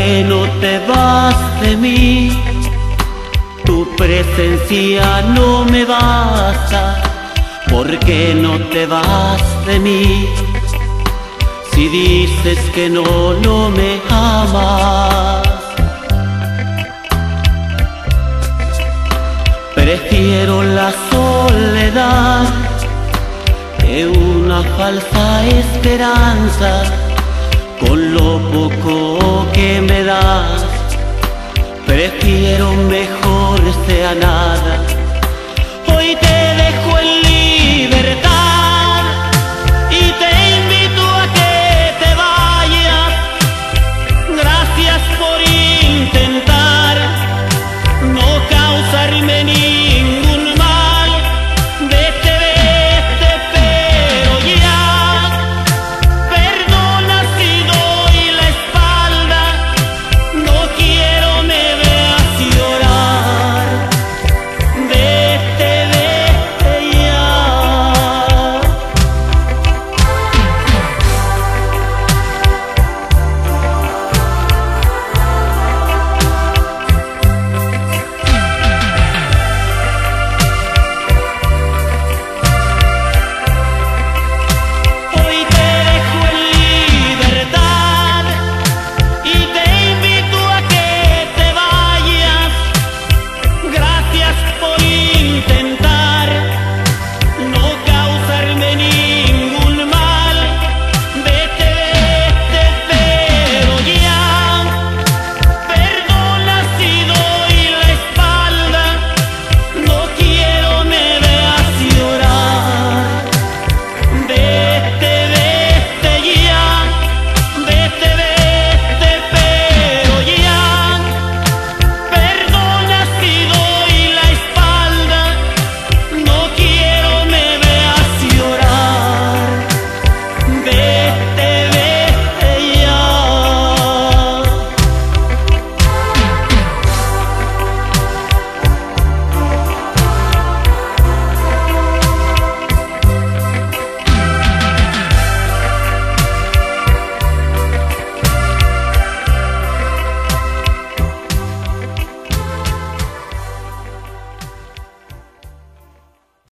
¿Por qué no te vas de mí? Tu presencia no me basta. ¿Por qué no te vas de mí? Si dices que no, no me amas. Prefiero la soledad que una falsa esperanza con lo poco que me. Mejor sea nada.